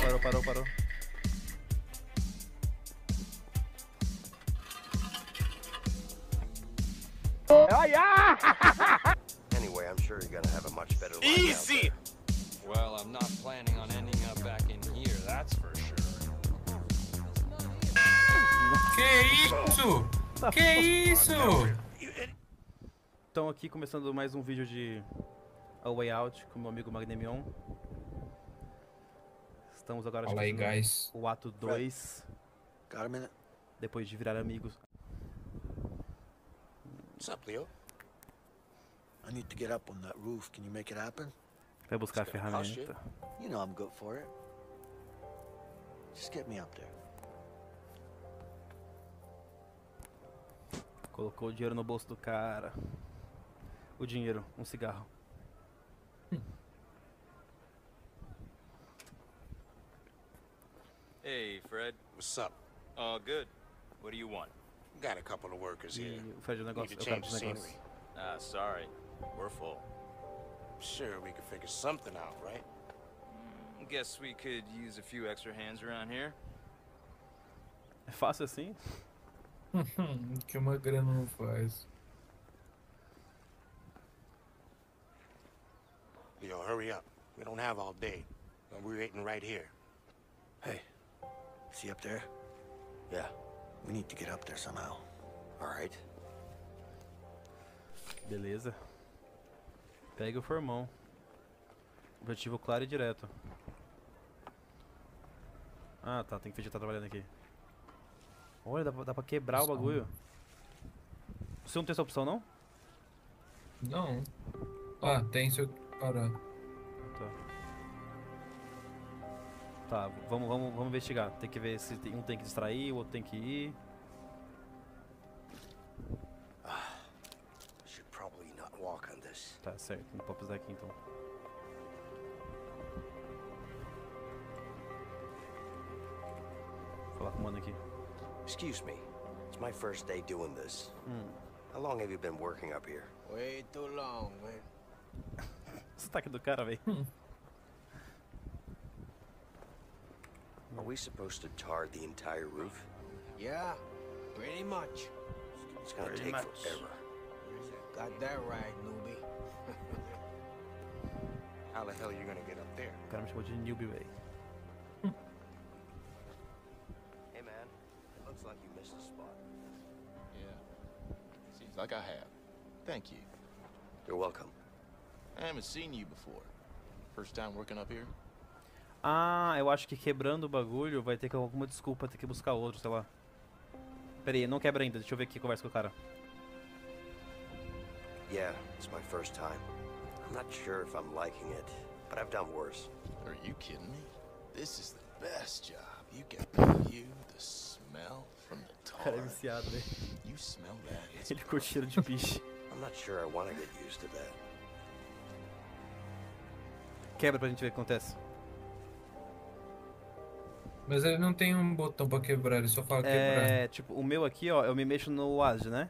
Parou, parou, parou. Anyway, I'm sure you're gonna have a much better life Easy! Well, I'm not planning on ending up back in here, that's for sure. Que isso? Que isso? Então aqui começando mais um vídeo de A Way Out com meu amigo Magnemion. Estamos agora Fala aí, guys. o ato 2, Got a minute? depois de virar amigos. What's up, Leo? I need to get up on that roof. Can you make it happen? Vai buscar a ferramenta. You know I'm good for it. Just get me up there. Colocou o dinheiro no bolso do cara. O dinheiro, um cigarro. Hey, Fred. What's up? Uh, good. What do you want? Got a couple of workers here. Fred o Need negócio, to é o cara change the scenery. Ah, sorry. We're full. Sure, we could figure something out, right? Guess we could use a few extra hands around here. É fácil assim? O que uma grana não faz. Leo, hurry up. We don't have all day. And we're waiting right here. Hey, see up there? Yeah. We need to get up there somehow. All right. Beleza. Pega o formão. Objetivo claro e direto. Ah, tá. Tem que fingir que tá trabalhando aqui. Olha, dá, pra- dá pra quebrar o bagulho. Você não tem essa opção, não? Não. Ah, tem se eu parar. Tá, vamos, vamos, vamos investigar. Tem que ver se tem- um tem que distrair, o outro tem que ir. This. Tá, certo. Não pode pisar aqui então. Vou falar com o mano aqui. Excuse me. It's my first day doing this. Hum. How long have you been working up here? Way too long, man. Sotaque do cara, velho. we supposed to tar the entire roof? Yeah, pretty much. It's gonna Pretty take much. forever. Got that right, newbie. How the hell are you gonna get up there? O cara me chamou de newbie, velho. Hey, man. It looks like you missed a spot. Yeah. Seems like I have. Thank you. You're welcome. I haven't seen you before. First time working up here? Ah, eu acho que quebrando o bagulho vai ter que alguma desculpa, ter que buscar outro, sei lá. Pera aí, não quebra ainda, deixa eu ver aqui, conversa com o cara. Yeah, it's my first time. I'm not sure if I'm liking it, but I've done worse. Are you kidding me? This is the best job. You get the view, the smell from the O cara é tar. viciado, velho. You smell that? Ele curte cheiro de piche. I'm not sure I want to get used to that. Quebra pra gente ver o que acontece. Mas ele não tem um botão pra quebrar, ele só fala quebrar. É, tipo, o meu aqui, ó, eu me mexo no AD, né?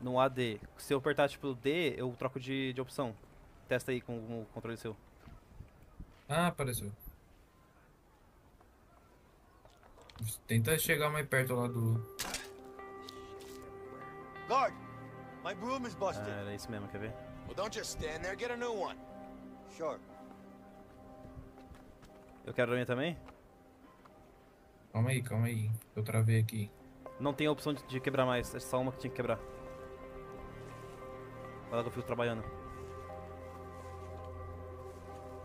No AD. Se eu apertar, tipo, D, eu troco de, de opção. Testa aí com o controle seu. Ah, apareceu. Tenta chegar mais perto lá do. Guard, my broom is busted. Ah, era isso mesmo, quer ver? Well, don't just stand there. Get a new one. Sure. Eu quero a minha também? Calma aí, calma aí. Eu travei aqui. Não tem a opção de, de quebrar mais, é só uma que tinha que quebrar. Vai lá que eu fico trabalhando.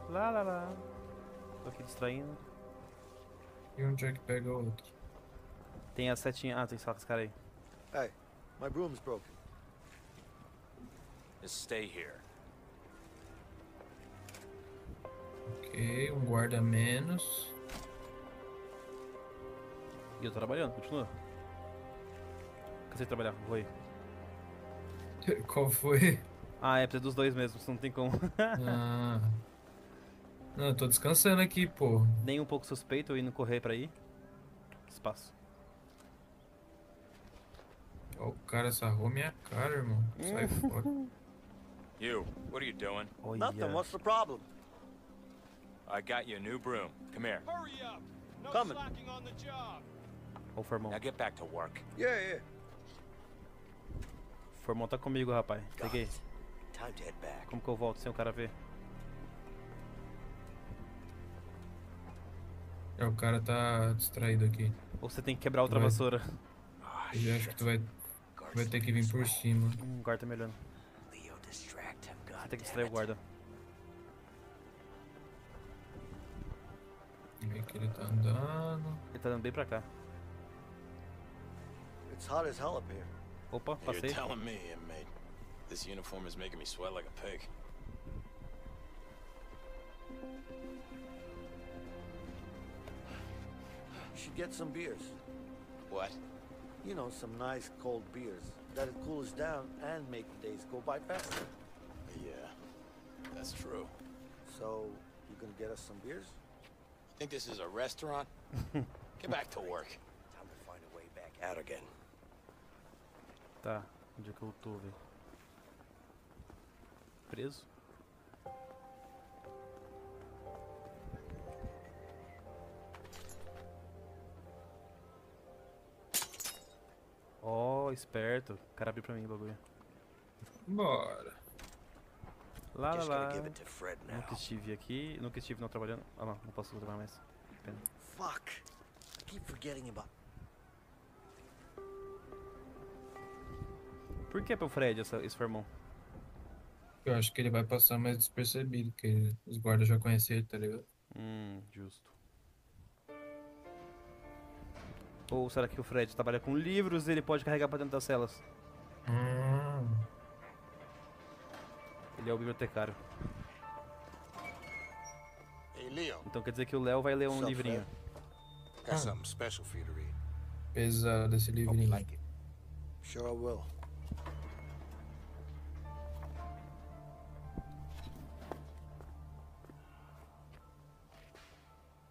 Lá, lá, lá. Tô aqui distraindo. E onde é que pega o outro? Tem a setinha. Ah, tem só esse cara aí. Hey, my broom's broken. Just stay here. Ok, um guarda menos. E eu tô trabalhando, continua. Cansei de trabalhar, vou aí. Qual foi? Ah, é, precisa dos dois mesmo, não tem como. Ah. Não, eu tô descansando aqui, pô. Nem um pouco suspeito eu indo correr pra ir. Espaço. Ó, o cara sarrou minha cara, irmão. Sai fora. You, what are you doing? Olha. Nothing. What's the problem? I got you a new broom. Come here. Hurry up! No Coming. slacking on the job. O Formão. Now get back to work. Yeah, yeah. O Formão tá comigo, rapaz. Peguei. Time to head back. Como que eu volto sem o cara ver? É, o cara tá distraído aqui. Ou você tem que quebrar outra Vai. vassoura? Eu acho que tu vai, vai ter que vir por cima. Hum, o guarda tá me olhando. Você tem que distrair o guarda. Vê que ele tá andando. Ele tá andando bem pra cá. It's hot as hell up here. Opa, You're passei. telling me, inmate. This uniform is making me sweat like a pig. You should get some beers. What? You know, some nice cold beers. That'll cool us down and make the days go by faster. Yeah, that's true. So, you gonna get us some beers? Think this is a restaurant? Get back to work. Time to find a way back out again. Tá, onde é que eu tô, velho? Preso? Ó, esperto. O cara abriu pra mim o bagulho. Bora. Lá, lá, lá. Nunca estive aqui, nunca estive não trabalhando. Ah, não, não posso trabalhar mais. Pena. Fuck. I keep forgetting about. Por que pro Fred essa, esse formão? Eu acho que ele vai passar mais despercebido, porque os guardas já conhecem ele, tá ligado? Hum, justo. Ou será que o Fred trabalha com livros e ele pode carregar pra dentro das celas? Hum. Ele é o bibliotecário. Hey, Leo, Então quer dizer que o Léo vai ler um livrinho. got something special for you to read. Pesado esse Hope you livrinho. like it. Sure I will.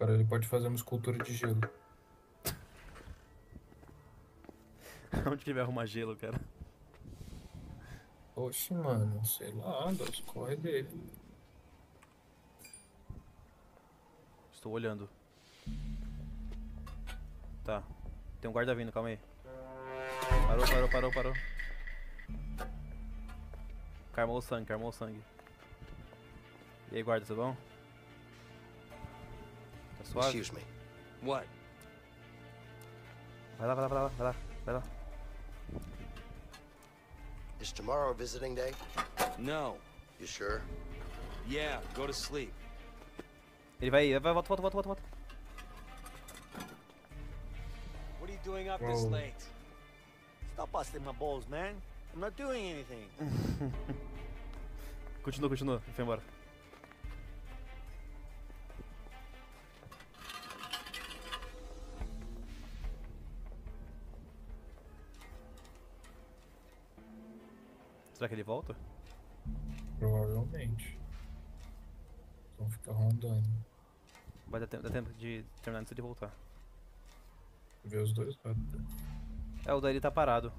Agora ele pode fazer uma escultura de gelo. Onde que ele vai arrumar gelo, cara? Oxe, mano, sei lá, das corre dele. Estou olhando. Tá. Tem um guarda vindo, calma aí. Parou, parou, parou, parou. Carmou o sangue, carmou o sangue. E aí, guarda, tudo bom? Tá suave? Excuse me. What? Vai lá, vai lá, vai lá, vai lá, vai lá. Is tomorrow visiting day? No. You sure? Yeah, go to sleep. Ele vai, vai, volta, volta, volta, volta, volta. What are you doing up this late? Stop busting my balls, man. I'm not doing anything. Continua, continua. Ele foi embora. Será que ele volta? Provavelmente. Então fica rondando. Vai dar tempo, dá tempo de terminar antes de voltar. Ver os dois. É, o daí tá parado.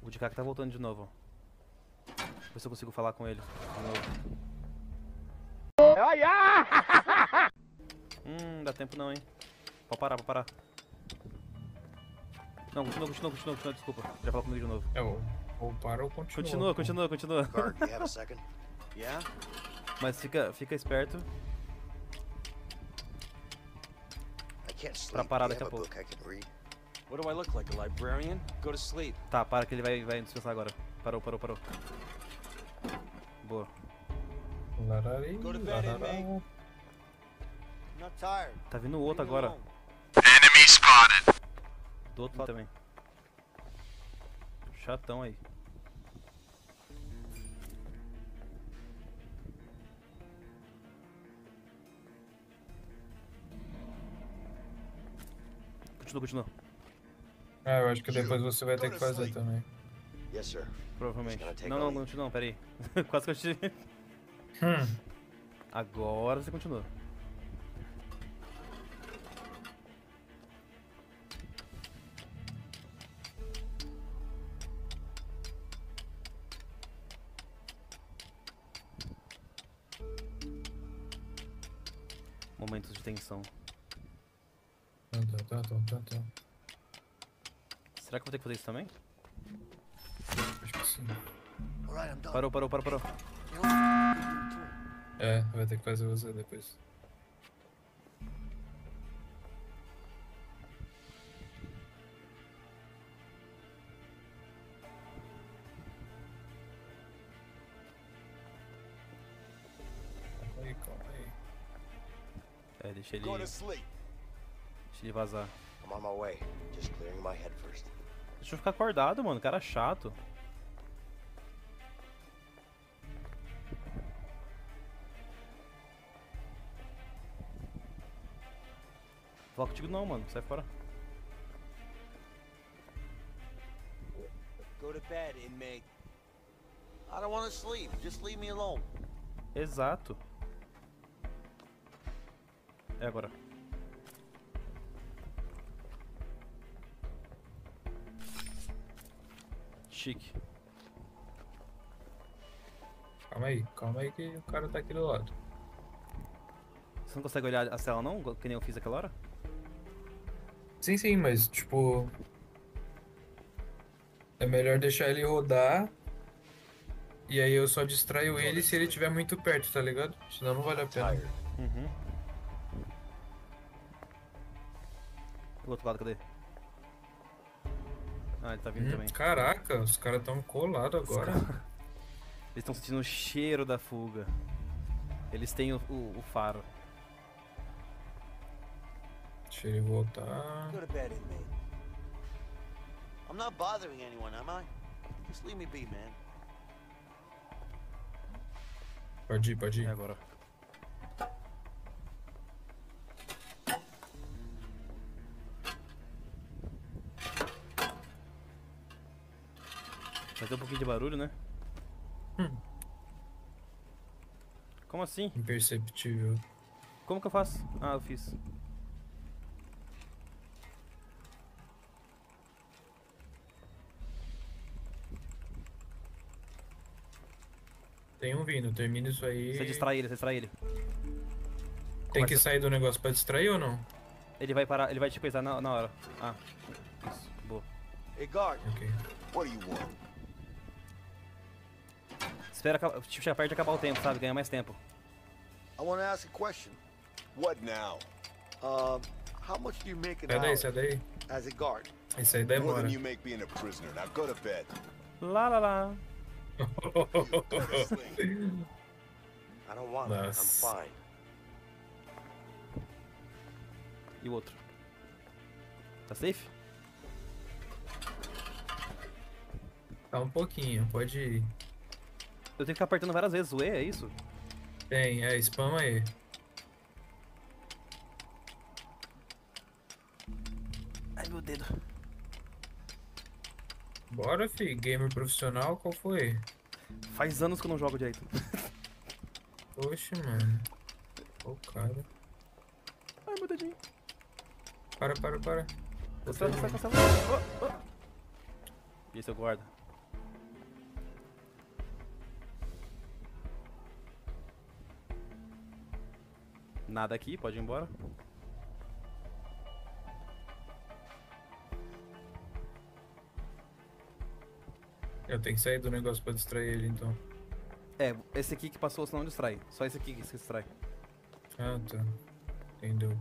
O de cá que tá voltando de novo. Ver se eu consigo falar com ele. De novo. Hum, dá tempo não, hein. Pode parar, pode parar. Não, continua, continua, continua, continua, desculpa. Já falou comigo de novo. É, ou, ou para ou continua. Continua, pô. continua, continua. Mas fica, fica esperto. Pra parar daqui a pouco. What do I look like, a librarian? Go to sleep. Tá, para que ele vai, vai descansar agora. Parou, parou, parou. Boa. Larari, Go to bed, larará. inmate. I'm not tired. Tá vindo o outro agora. alone. Do outro lado também. Chatão aí. Continua, continua. Ah, eu acho que depois você vai ter que fazer também. Yes, sir. Provavelmente. Não, não, continua, não, peraí. Quase que eu te... Hum. Agora você continua. Vou ter que fazer isso também? Acho que sim. Parou, parou, parou, parou. É, vai ter que fazer você depois. Calma aí, calma aí. É, deixa ele. Deixa ele vazar. I'm on my way. Just clearing my head first. Deixa eu ficar acordado, mano. Cara chato. Fala contigo não, mano. Sai fora. Go to bed, inmate. I don't want to sleep. Just leave me alone. Exato. É agora. Chique. Calma aí, calma aí que o cara tá aqui do lado. Você não consegue olhar a cela não? Que nem eu fiz aquela hora? Sim, sim, mas tipo. É melhor deixar ele rodar. E aí eu só distraio ele se ele estiver muito perto, tá ligado? Senão não vale a pena. Uhum. Do outro lado, cadê? Ah, ele tá vindo Hum, também. caraca, os caras tão colados agora. Eles estão sentindo o cheiro da fuga. Eles têm o, o, o faro. Deixa ele voltar. Go to bed, inmate. I'm not bothering anyone, am I? Just leave me be, man. Pode ir, pode É ir. agora. Ter um pouquinho de barulho, né? Hum. Como assim? Imperceptível. Como que eu faço? Ah, eu fiz. Tem um vindo, termina isso aí. Você distrai ele, você distrai ele. Tem que sair do negócio pra distrair ou não? Ele vai parar, ele vai te coisar na, na hora. Ah, isso, boa. Hey, guard. Ok. What do you want? Espera, tipo, chegar perto de acabar o tempo, sabe? Ganha mais tempo. I want to ask a question. What now? Um, how much do you make an hour daí. as a guard? Isso aí More demora. than you make being a prisoner. Now go to bed. Lá, lá, lá. I don't want it. I'm fine. E o outro? Tá safe? Tá um pouquinho, pode ir. Eu tenho que ficar apertando várias vezes o E, é isso? Tem, é, spama aí. Ai, meu dedo. Bora, fi. Gamer profissional, qual foi? Faz anos que eu não jogo direito. Oxe, mano. Ô, cara. Ai, meu dedinho. Para, para, para. Cancela, cancela, cancela. Oh, oh. E esse eu guardo. Nada aqui, pode ir embora. Eu tenho que sair do negócio pra distrair ele, então. É, esse aqui que passou, senão distrai. Só esse aqui que se distrai. Ah, tá. Entendeu.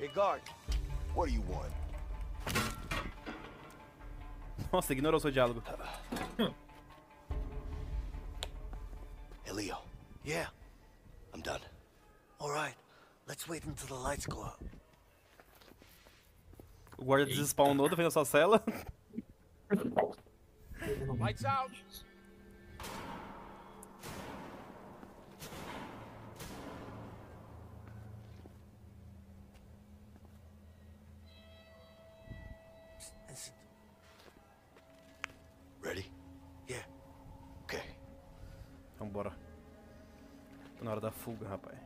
Hey, guard. What do you want? Nossa, ignorou seu diálogo. Yeah, I'm done. All right, let's wait until the lights go out. O guarda desspawnou, defendeu sua cela. Lights out. Fuga, rapaz.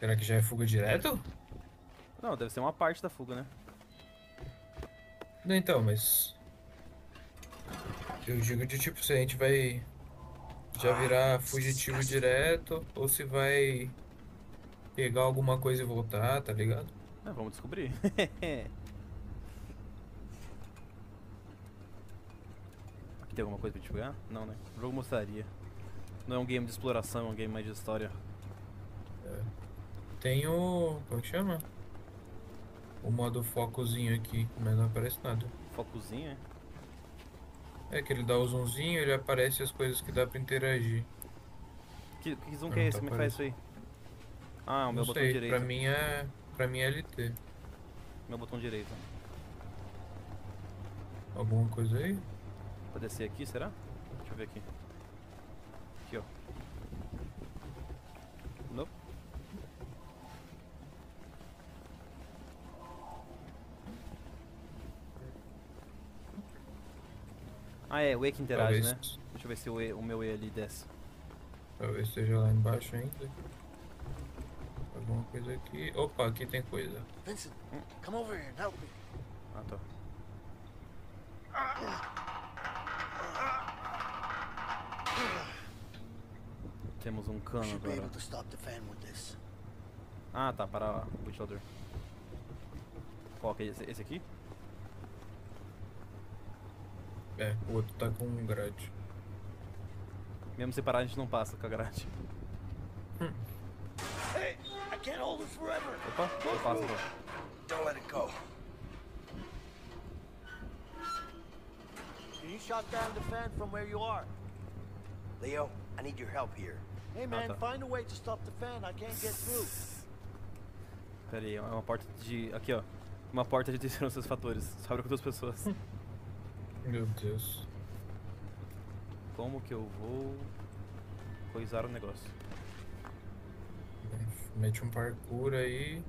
Será que já é fuga direto? Não, deve ser uma parte da fuga, né? Não, então, mas. Eu digo de tipo, se a gente vai já virar fugitivo direto ou se vai pegar alguma coisa e voltar, tá ligado? É, vamos descobrir. tem alguma coisa pra gente pegar? Não, né? O jogo mostraria. Não é um game de exploração, é um game mais de história. Tem o. Como que chama? O modo focozinho aqui, mas não aparece nada. Focozinho, é? É que ele dá o zoomzinho ele aparece as coisas que dá pra interagir. Que, que zoom que é tá esse? Como é que faz isso aí? Ah, o meu não botão sei, direito. pra mim é. Pra mim é LT. Meu botão direito. Alguma coisa aí? Pra descer aqui, será? Deixa eu ver aqui. Aqui, ó. Nope. Ah, é, o E que interage, Talvez, né? Deixa eu ver se o, e, o meu E ali desce. talvez esteja lá embaixo ainda. Alguma coisa aqui. Opa, aqui tem coisa. Vincent, come over here and help me. Ah, tá. Temos um cano agora. Ah, tá, para o ventilador. Qual que é esse, esse aqui? É, o outro tá com um grade. Mesmo separado a gente não passa com a grade. Hey, I can't hold it forever. Opa, eu passo. Don't let it go. Can you shut down the fan from where you are? Leo, I need your help here. Hey man, tá. find a way to stop the fan. I can't get through. Pera aí, é uma porta de. Aqui ó. Uma porta de terceiros seus fatores. Só abre com duas pessoas. Meu Deus. Como que eu vou coisar o negócio? Mete um parkour aí.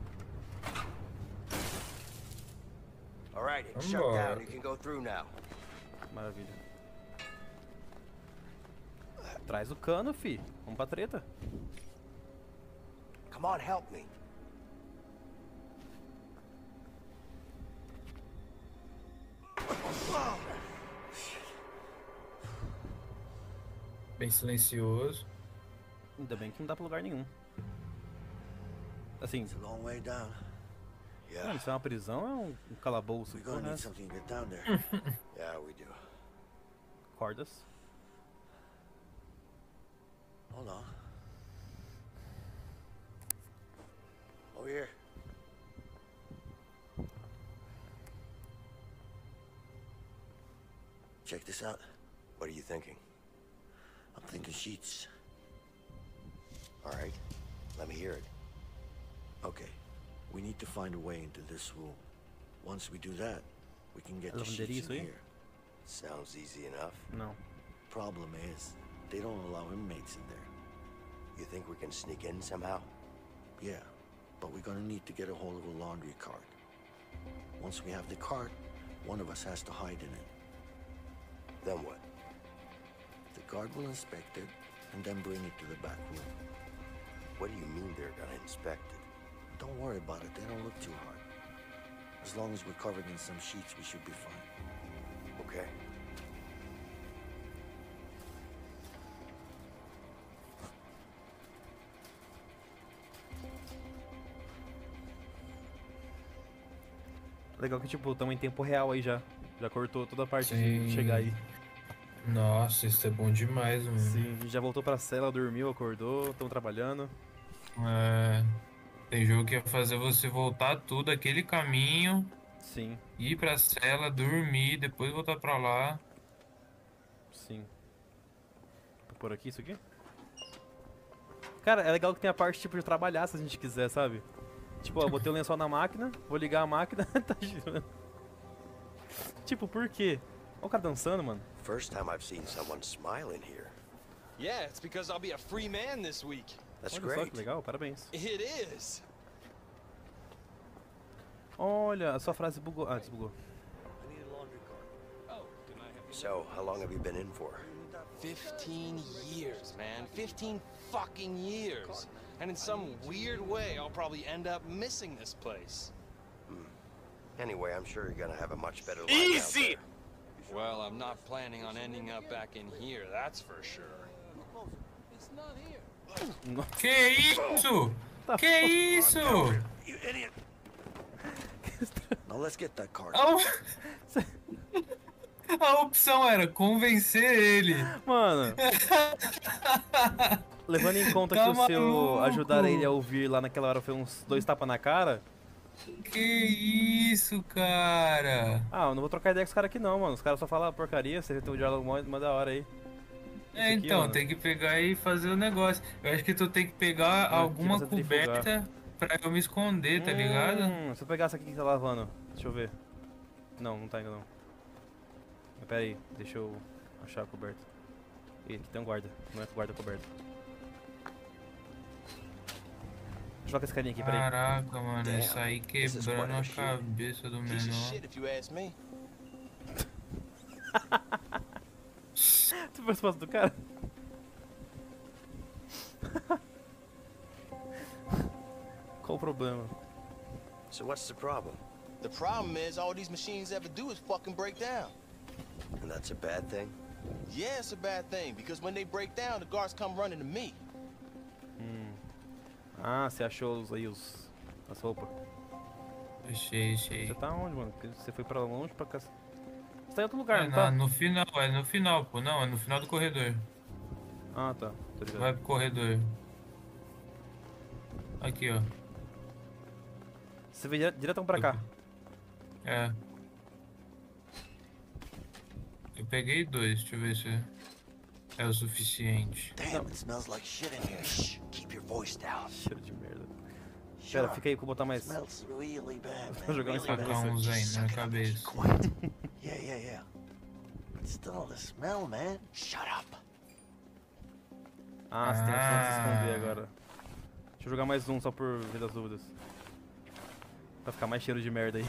All right, it's shut down. You can go through now. Maravilha. Traz o cano, fi. Vamos pra treta. Come on, help me. Bem silencioso. Ainda bem que não dá pra lugar nenhum. Assim, It's a long way down. Yeah, mano, isso é uma prisão, é um, um calabouço. we're Hold on. Over here. Check this out. What are you thinking? I'm thinking sheets. All right, let me hear it. Okay. We need to find a way into this room. Once we do that, we can get the Lavanderia sheets isso in ¿eh? here. Sounds easy enough. No. Problem is, they don't allow inmates in there. You think we can sneak in somehow? Yeah, but we're gonna need to get a hold of a laundry cart. Once we have the cart, one of us has to hide in it. Then what? The guard will inspect it and then bring it to the back room. What do you mean they're gonna inspect it? Don't worry about it, they don't look too hard. As long as we're covered in some sheets, we should be fine. Okay. Legal que, tipo, estamos em tempo real aí já. Já cortou toda a parte Sim. de chegar aí. Nossa, isso é bom demais, mano. Sim, a gente já voltou pra cela, dormiu, acordou, estamos trabalhando. É, tem jogo que ia fazer você voltar tudo aquele caminho, Sim, ir pra cela, dormir, depois voltar pra lá. sim. Vou pôr aqui isso aqui? Cara, é legal que tem a parte, tipo, de trabalhar se a gente quiser, sabe? Tipo, ó, botei o lençol na máquina, vou ligar a máquina, tá girando. Tipo, por quê? Olha o cara dançando, mano. First time I've seen someone smile in here. Yeah, it's because I'll be a free man this week. That's Olha só great. que legal, parabéns. It is. Olha, a sua frase bugou. Ah, desbugou. Oh, So, how long have you been in for? 15 years, man. 15 fucking years. And in some weird way, I'll probably end up missing this place. Hmm. Anyway, I'm sure you're gonna have a much better life Easy! out Well, I'm not planning on ending up back in here, that's for sure. It's not here. Que isso? Que isso? You idiot! now let's get that card. A, a opção era convencer ele. Mano. Levando em conta Tá que o seu ajudar ele a ouvir lá naquela hora foi uns dois tapas na cara. Que isso, cara? Ah, eu não vou trocar ideia com os caras aqui não, mano. Os caras só falam porcaria, você tem um diálogo mó mó da hora aí. É, aqui, então, mano. tem que pegar e fazer o negócio. Eu acho que tu tem que pegar aqui alguma trifugar. coberta pra eu me esconder, tá ligado? Hum, se eu pegar essa aqui que tá lavando, deixa eu ver. Não, não tá ainda não. Pera aí, deixa eu achar a coberta. Ih, aqui tem um guarda, não é guarda coberta. Joga esse carinha aqui, peraí. Caraca, mano, Damn, isso aí is quebrando a what I cabeça do Piece menor. if you ask me. Tu viu a resposta do cara? Qual o problema? So what's the problem? The problem is, all these machines ever do is fucking break down. And that's a bad thing? Yeah, it's a bad thing, because when they break down, the guards come running to me. Ah, você achou os, aí os, as roupas. Achei, achei. Você tá onde, mano? Você foi pra longe pra cá. Você tá em outro lugar, É não tá? no final, é no final, pô. Não, é no final do corredor. Ah, tá. Vai pro corredor. Aqui, ó. Você veio dire- diretão pra cá. É. Eu peguei dois, deixa eu ver se é o suficiente. Damn, it smells like shit in here. Shh, keep your voice down. Cheiro de merda. Pera, fica aí que eu vou botar mais. Smells really bad, Vou jogar. Tacar uns aí na up, cabeça. Yeah, yeah, yeah. It's still the smell, man. Shut up. Ah, você tem a opção de se esconder Ah. agora. Deixa eu jogar mais um só por ver das dúvidas. Pra ficar mais cheiro de merda aí.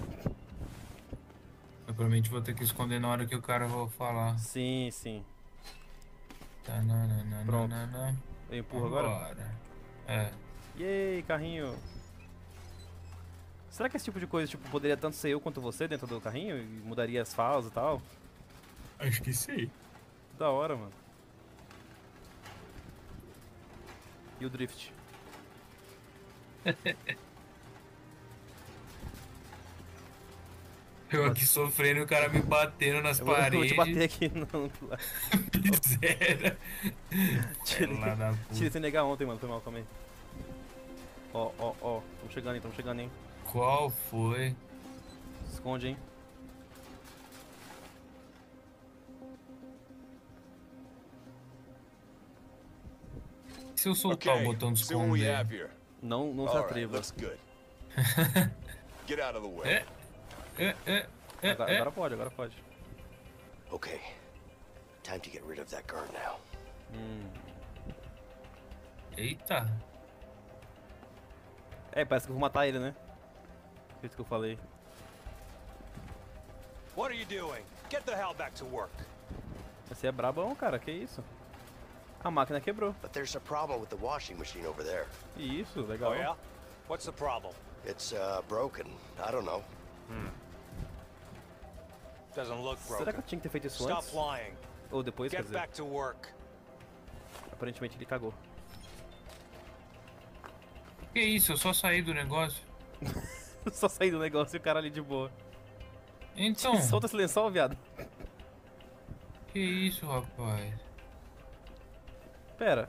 Eu provavelmente vou ter que esconder na hora que o cara vai falar. Sim, sim. Tá, Pronto. Eu empurro agora? Bora. É. Yay, carrinho. Será que esse tipo de coisa tipo, poderia tanto ser eu quanto você dentro do carrinho? E mudaria as falas e tal? Acho que sim. Da hora, mano. E o drift? Eu aqui sofrendo e o cara me batendo nas Eu vou, eu vou paredes. te bater aqui no. Miséria. Tirei, sem negar ontem, mano. Foi mal, calma aí. Ó, ó, ó. Tamo chegando, hein? Tamo chegando, hein? Qual foi? Esconde, hein? Se eu soltar o botão de esconder. Não, não se right, atreva. Get out of the way. É, é, é, é, Agora, agora pode, agora pode. Okay. Time to get rid of that guard now. Hum. Eita. É, parece que eu vou matar ele, né? Jeito que eu falei. What are you doing? Get the hell back to work. Você é brabão, cara. Que isso? A máquina quebrou. But there's a problem with the washing machine over there. Isso, legal. Oh, yeah? What's the problem? It's uh, broken. I don't know. Look Será que eu tinha que ter feito isso Stop antes? lying. Ou depois, quer dizer? back to work. Aparentemente ele cagou. Que isso, eu só saí do negócio. Só saí do negócio e o cara ali de boa. Então, Solta esse lençol, viado. que isso, rapaz? Pera.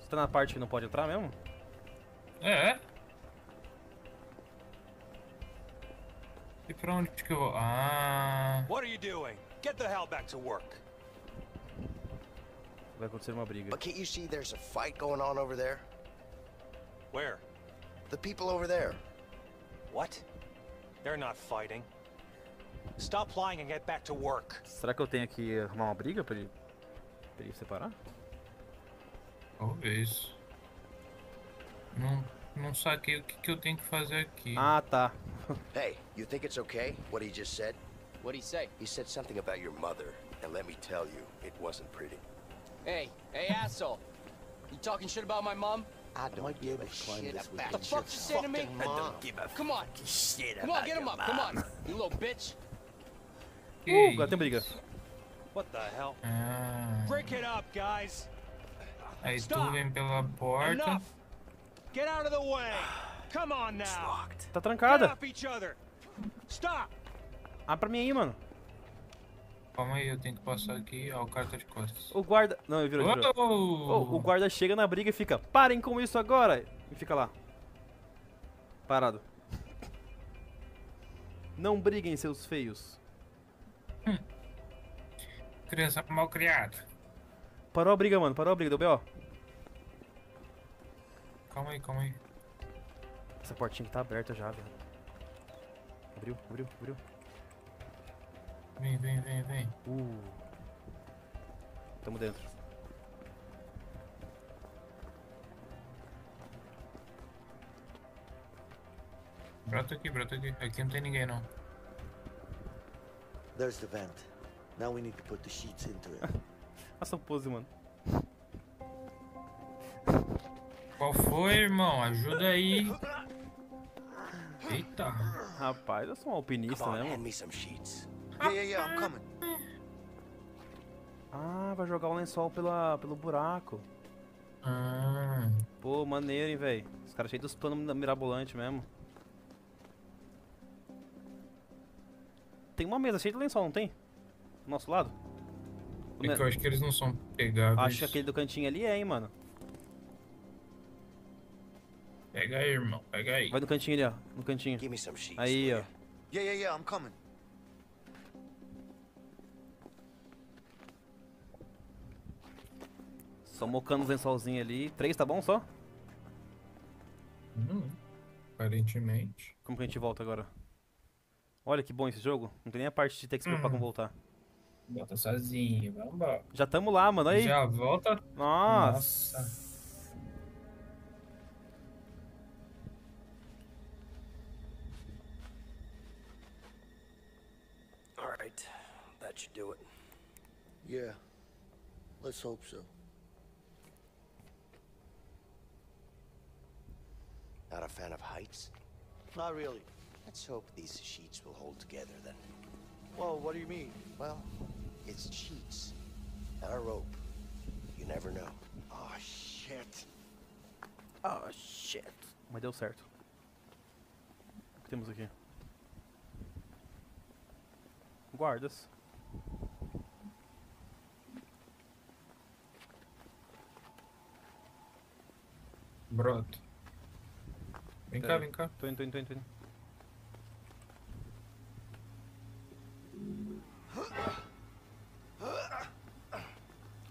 Você tá na parte que não pode entrar mesmo? É? E pra onde que eu vou? Ah, What are you doing? Get the hell back to work. Vai acontecer uma briga. But can't you see there's a fight going on over there? Where? The people over there. What? They're not fighting. Stop lying and get back to work. Será que eu tenho que arrumar uma briga pra ele, pra ele separar? talvez. Não, não saquei o que, que eu tenho que fazer aqui. Ah, tá. Hey, you think it's okay what he just said? What'd he say? He said something about your mother, and let me tell you, it wasn't pretty. Hey, hey, asshole. You talking shit about my mom? I don't give a shit about The fuck you say to me? mom. Come on. Shit Come on, get him up. Come on. You little bitch. Que Uh, agora tem briga. What the hell? Ah, Break it up, guys. aí tu Stop. vem pela porta. Enough. Get out of the way. Come on now. Tá trancada. Stop. Abre pra mim aí, mano. Calma aí, eu tenho que passar aqui. Ó, o cara tá de costas. O guarda. Não, ele virou, virou. Oh! Ô, o guarda chega na briga e fica, parem com isso agora! E fica lá. Parado. Não briguem, seus feios. Criança mal criada. Parou a briga, mano. Parou a briga, deu B.O. Calma aí, calma aí. Essa portinha aqui tá aberta já, velho. Abriu, abriu, abriu. Vem, vem, vem, vem. Uh. Tamo dentro. Brota aqui, brota aqui. Aqui não tem ninguém não. There's the vent. Now we need to put the sheets into it. Essa pose, mano. Qual foi, irmão? Ajuda aí. Eita. Rapaz, eu sou um alpinista, on, né, mano? Yeah, yeah, yeah, I'm coming. Ah, vai jogar o lençol pela, pelo buraco. Ah, Pô, maneiro, hein, velho. Os caras cheios dos planos mirabolantes mesmo. Tem uma mesa cheia de lençol, não tem? Do nosso lado? É que eu acho que eles não são pegáveis. Acho que aquele do cantinho ali é, hein, mano. Pega aí, irmão. Pega aí. Vai no cantinho ali, ó. No cantinho. Give me some sheets. Aí, ó. Yeah, yeah, yeah, I'm coming. Só mocando os lençolzinhos ali. Três tá bom só? Hum, aparentemente. Como que a gente volta agora? Olha que bom esse jogo. Não tem nem a parte de ter que se preocupar com voltar. Bota sozinho, vambora. Já tamo lá, mano. Aí. Já volta. Nossa. Nossa. That should do it. Yeah, let's hope so. Not a fan of heights? Not really. Let's hope these sheets will hold together then. Well, what do you mean? Well, it's sheets, not a rope. You never know. Oh, shit. Ah, shit. Mas deu certo. O que temos aqui? Guardas. Brota. Vem cá, Pera vem cá. Tô indo, tô indo, tô indo. tô indo.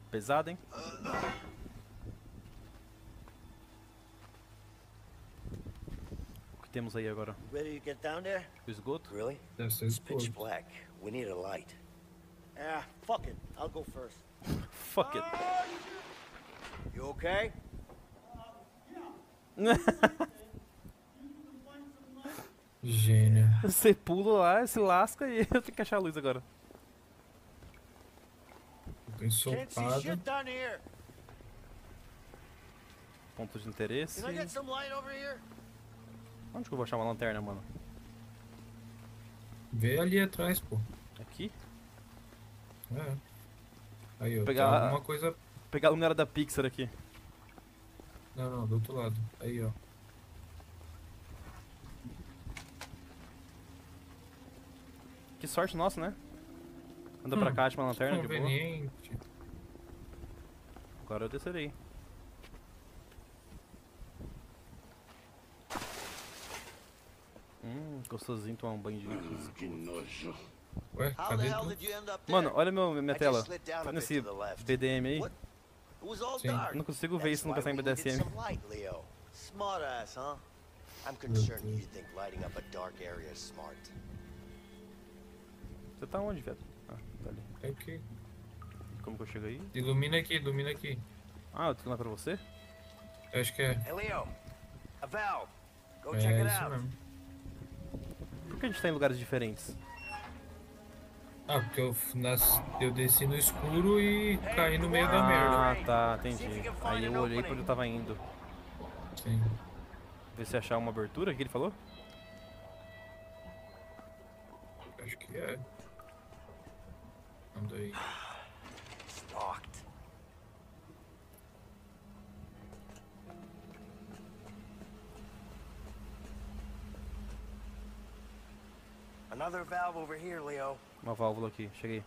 Pesado, hein? O que temos aí agora? Ready to get down there? O esgoto? Really? Deve ser It's pitch black. We need a light. Ah, fuck it. I'll go first. Fuck it. You okay? Gênio. Você pula lá, se lasca e eu tenho que achar a luz agora. Tô Can't see ensopado. shit down here. Pontos de interesse. Can I get some light over here? Onde que eu vou achar uma lanterna, mano? Vê ali atrás, pô. É. Aí, ó. Pegar Tem a- alguma coisa. Pegar a luminária da Pixar aqui. Não, não, do outro lado. Aí, ó. Que sorte nossa, né? Anda pra Hum, cá, acha uma lanterna de boa. Agora eu descerei. Hum, gostosinho tomar um banho de Ué, How the cadê? Mano, olha meu, minha tela. Tá nesse. BDM aí. Sim. não consigo ver isso no pensar em BDSM. some light, Leo. Smart ass, huh? I'm concerned you think lighting up a dark area is smart. Você tá onde, velho? Ah, tá ali. É aqui. Como que eu chego aí? Ilumina aqui, ilumina aqui. Ah, eu tô lá pra você? Eu acho que é. Hey, Leo. A valve. Go É check it isso out. mesmo. Por que a gente tá em lugares diferentes? Ah, porque eu, nas, eu desci no escuro e caí no meio da merda. Ah, tá, entendi. Aí eu olhei pra onde eu tava indo. Sim. Ver se achar uma abertura, que ele falou? Acho que é. Anda aí. Another valve over here, Leo. Uma válvula aqui, cheguei.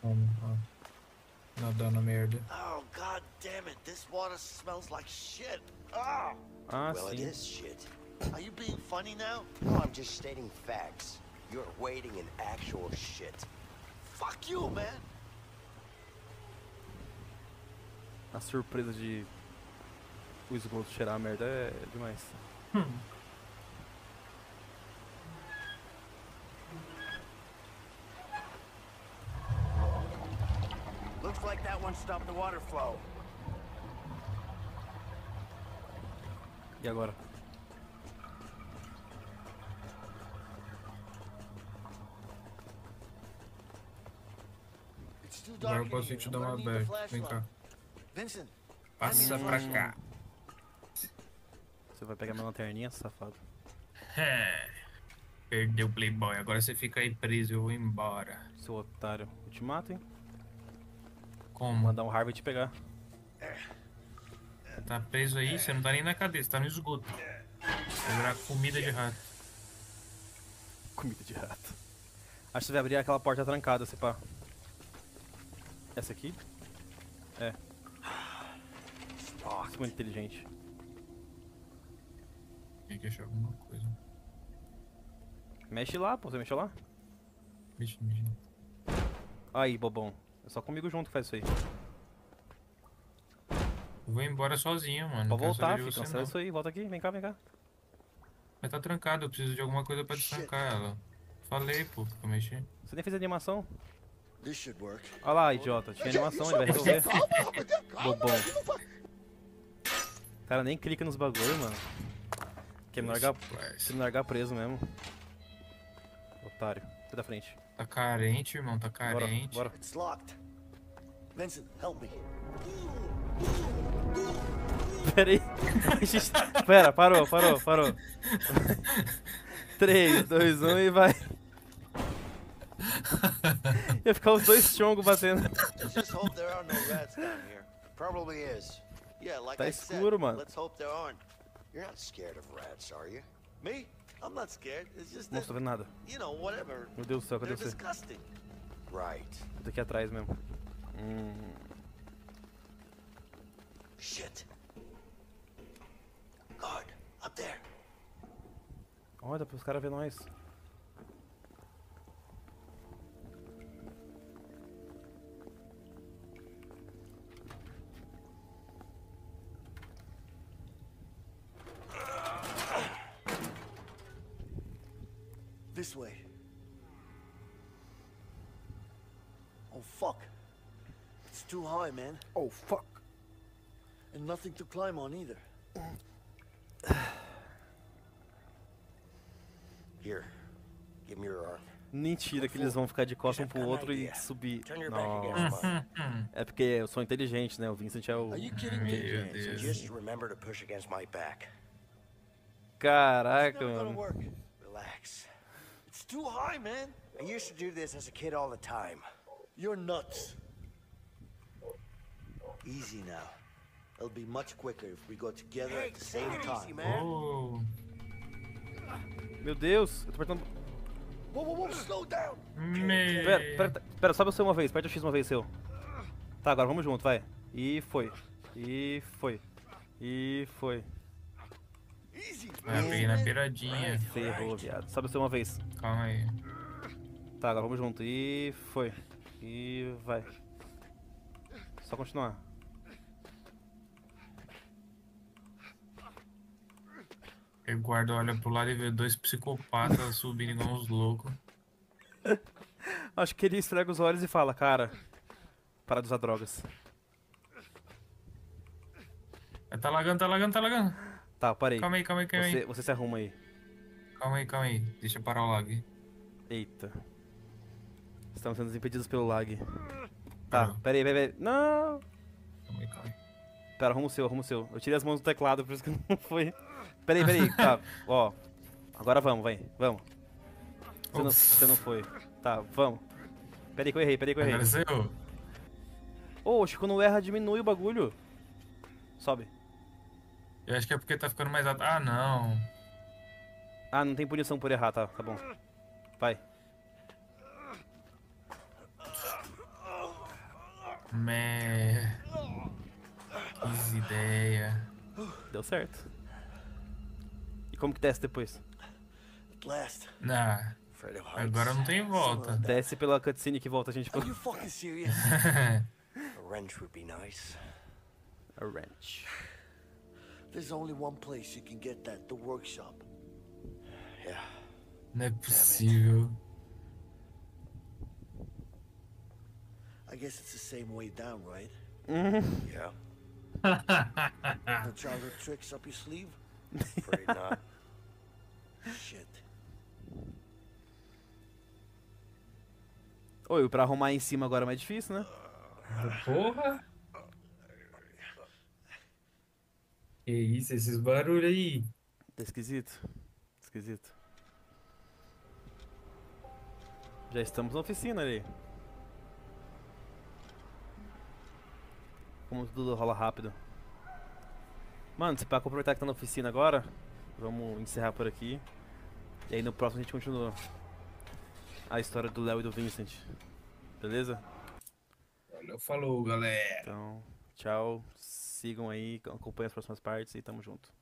Vamos, ó. Nadar na merda. Oh, god damn it. This water smells like shit. Oh! Ah, well, it sim. is shit. Are you being funny now? No, I'm just stating facts. You're wading in actual shit. Fuck you, man. A surpresa de o esgoto cheirar a merda é demais. Looks stopped the water flow. E agora? It's too Agora dark eu posso te dar uma bag. Vem cá. Passa pra cá. Você vai pegar minha lanterninha, safado? É. Perdeu o Playboy. Agora você fica aí preso. Eu vou embora. Seu otário. Eu te mato, hein? Como? Mandar um Harvey te pegar. Você tá preso aí? Você não tá nem na cadeia. Você tá no esgoto. Vai virar comida de rato. Comida de rato. Acho que você vai abrir aquela porta trancada, se pá. Essa aqui? É. É muito inteligente. Tem que achar alguma coisa. Mexe lá, pô. Você mexeu lá? Bicho, bicho. Aí, bobão. É só comigo junto que faz isso aí. Eu vou embora sozinho, mano. Pode quero voltar, filho. você, Cancela não. isso aí. Volta aqui. Vem cá, vem cá. Mas tá trancado. Eu preciso de alguma coisa pra destrancar ela. Falei, pô, que eu mexi. Você nem fez animação? this should work. Olha lá, idiota. Tinha animação, ele vai resolver. Bobão. O cara nem clica nos bagulho, mano. Quer me largar, me largar preso mesmo. Otário. Sai da frente. Tá carente, irmão. Tá Bora, carente. bora. It's locked. Vincent, help me. Pera aí. Pera, parou, parou, parou. 3, 2, 1 e vai. Ia ficar os dois chongos batendo. Tá escuro, mano. You're not scared of rats, are you? Me? I'm not scared. It's just Não that, tô vendo nada. you know, whatever. Meu Deus do céu, cadê They're você? disgusting. Right. Eu tô aqui atrás mesmo. Hum. Shit. God, up there. Olha, dá pros caras ver nós. This way. Oh, fuck. It's too high, man. Oh, fuck. And nothing to climb on either. Here, give me your arm. Mentira que eles vão ficar de costas um pro outro e subir. Nossa. É porque eu sou inteligente, né? O Vincent é o. Are you kidding me? Meu Deus. Just remember to push against my back. Caraca, mano. Relax. It's too high, man. I used to do this as a kid all the time. You're nuts. Easy now. It'll be much quicker if we go together at the same time. Oh, Meu Deus, eu tô apertando. Whoa, whoa, whoa, slow down. meu. Pera, pera, pera, sobe você uma vez, aperta o X uma vez seu. Tá, agora vamos junto, vai. E foi. E foi. E foi. Easy. Ah, peguei na beiradinha. Ferrou, viado. Sobe você uma vez. Calma aí. Tá, agora vamos junto. E foi. E vai. Só continuar. O guarda olha pro lado e vê dois psicopatas subindo igual uns loucos. Acho que ele esfrega os olhos e fala, cara, para de usar drogas. Tá lagando, tá lagando, tá lagando. Tá, parei. Calma aí, calma aí, calma Você, aí. você se arruma aí. Calma aí, calma aí. Deixa eu parar o lag. Eita. Estamos sendo impedidos pelo lag. Tá, Parou. peraí, peraí, peraí. Não! Calma aí, calma aí. Pera, arruma o seu, arruma o seu. Eu tirei as mãos do teclado, por isso que não foi. Peraí, peraí. Tá, ó. Agora vamos, vai. Vamos. Você não, você não foi. Tá, vamos. Peraí que eu errei, peraí que eu errei. Agora. Ô, acho que quando erra diminui o bagulho. Sobe. Eu acho que é porque tá ficando mais alto. Ah, não. Ah, não tem punição por errar, tá, tá bom. Vai. Mé. Que ideia. Deu certo. E como que desce depois? Ah, heights. agora não tem volta. Desce pela cutscene que volta a gente Are you fucking serious? A wrench would be nice. A wrench. There's only one place you can get that, the workshop. Não é possível. I guess it's the same way down, right? Uhum. Yeah. No childhood tricks up your sleeve? Afraid not. Shit. Oi, pra arrumar em cima agora é mais difícil, né? Porra! Que isso, esses barulhos aí? Tá esquisito. Esquisito. Já estamos na oficina ali. Como tudo rola rápido. Mano, se pra aproveitar que tá na oficina agora, vamos encerrar por aqui. E aí no próximo a gente continua a história do Léo e do Vincent. Beleza? Valeu, falou, galera. Então, tchau. Sigam aí, acompanhem as próximas partes e tamo junto.